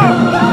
Ah!